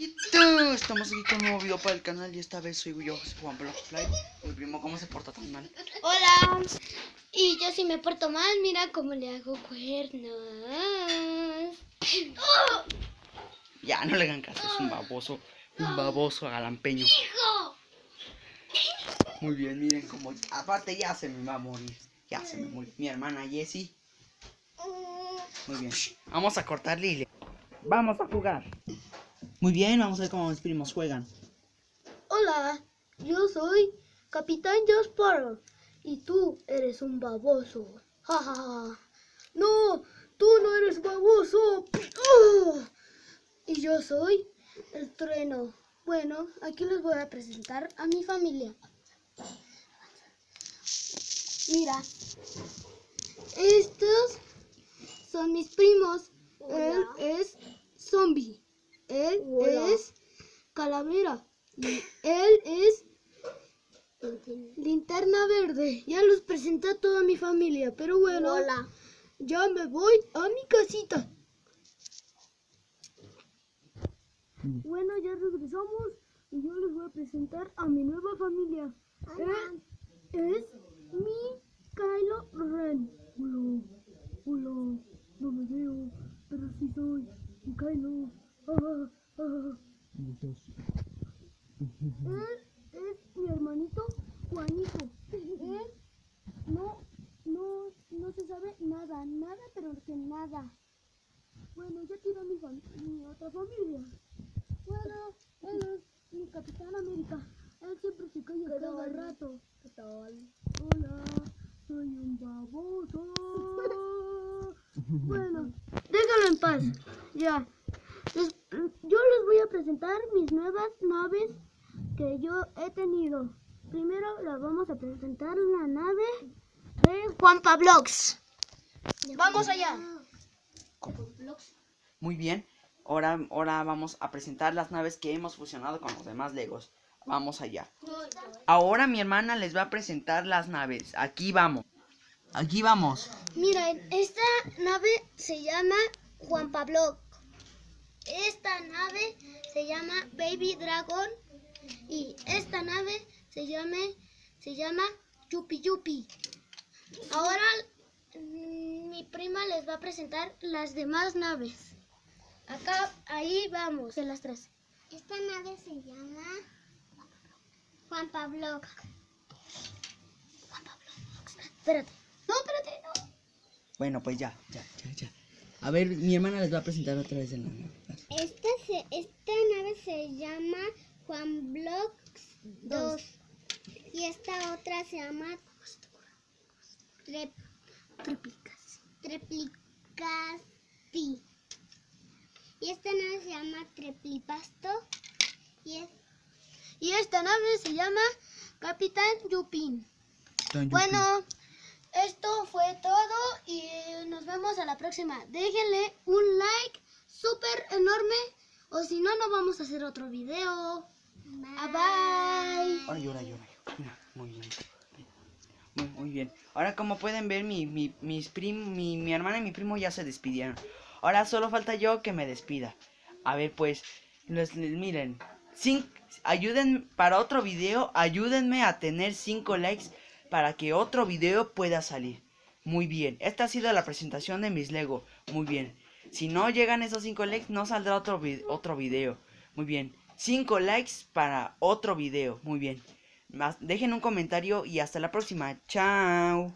Y tú, estamos aquí con un nuevo video para el canal y esta vez soy yo, Juan Block Fly. Mi primo, ¿cómo se porta tan mal? Hola. Y yo si me porto mal, mira cómo le hago cuernos. ¡Oh! Ya, no le hagan caso, es un baboso, un baboso galampeño. ¡Hijo! Muy bien, miren cómo, aparte ya se me va a morir, ya se me murió. Mi hermana Jessie, muy bien. Vamos a cortarle y le... Vamos a jugar. Muy bien, vamos a ver cómo mis primos juegan. Hola, yo soy Capitán Jasper y tú eres un baboso. Ja, ja, ja. No, tú no eres baboso. ¡Oh! Y yo soy el trueno. Bueno, aquí les voy a presentar a mi familia. Mira, estos son mis primos. Él es zombie. Él es calavera. Y él es linterna verde. Ya los presenté a toda mi familia. Pero bueno, ya me voy a mi casita. Bueno, ya regresamos y yo les voy a presentar a mi nueva familia. Él es mi Kylo Ren. Hola, hola, no me veo, pero sí soy mi Kylo. Él es mi hermanito Juanito. Él no, no, no se sabe nada, nada, pero que nada. Bueno, ya quiero mi, mi otra familia. Bueno, él es mi Capitán América. Él siempre se calla cada rato. Hola, soy un baboso. bueno, déjalo en paz. Ya. Voy a presentar mis nuevas naves que yo he tenido. Primero les vamos a presentar la nave de Juan Pablox. Vamos allá. Muy bien, ahora, ahora vamos a presentar las naves que hemos fusionado con los demás Legos. Vamos allá. Ahora mi hermana les va a presentar las naves. Aquí vamos. Aquí vamos. Miren, esta nave se llama Juan Pablo. Esta nave se llama Baby Dragon. Y esta nave se llama, se llama Yupi Yupi. Ahora mm, mi prima les va a presentar las demás naves. Acá, ahí vamos, de las tres. Esta nave se llama Juan Pablo. Espérate. No, espérate, no. Bueno, pues ya, ya, ya, ya. A ver, mi hermana les va a presentar otra vez en la nave. Esta, se, esta nave se llama Juan Blocks 2. Y esta otra se llama Trep-. Treplicasti. Y esta nave se llama Treplipasto. Y es Y esta nave se llama Capitán Yupin. Bueno, esto fue todo y nos vemos a la próxima. Déjenle un like súper enorme o si no, no vamos a hacer otro video. Bye bye. Ahora llora, llora, Muy bien. Ahora como pueden ver, mi, mi, mis prim, mi, mi hermana y mi primo ya se despidieron. Ahora solo falta yo que me despida. A ver, pues, les- miren. Cin- ayuden para otro video, ayúdenme a tener 5 likes para que otro video pueda salir. Muy bien, esta ha sido la presentación de mis Lego. Muy bien. Si no llegan esos 5 likes, no saldrá otro, vi- otro video. Muy bien. 5 likes para otro video. Muy bien. Dejen un comentario y hasta la próxima. Chao.